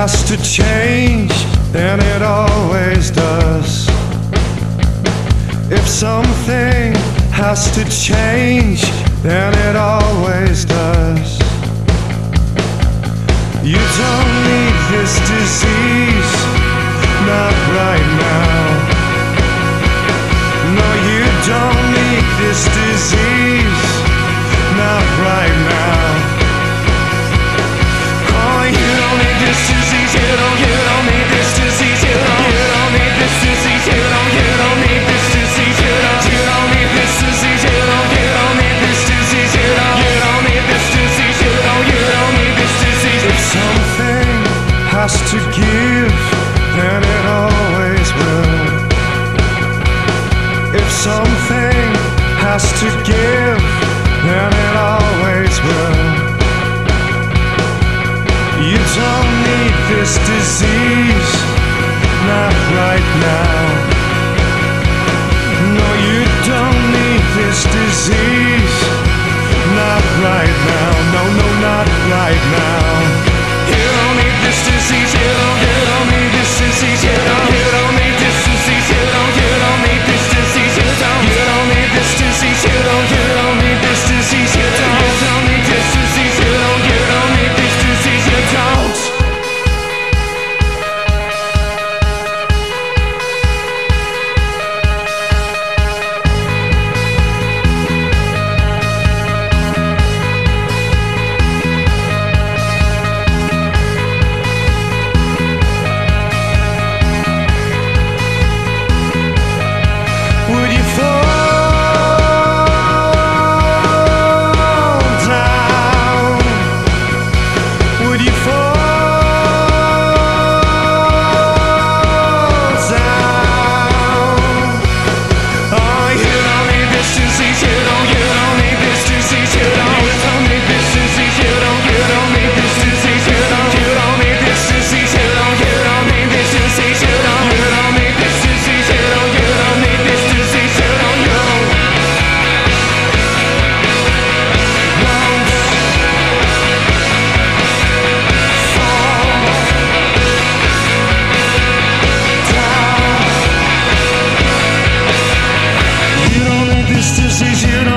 has to change, then it always does. If something has to change, then it always does. You don't need this disease, not right now. No, you don't need this disease, something has to give, and it always will. You don't need this disease, kisses you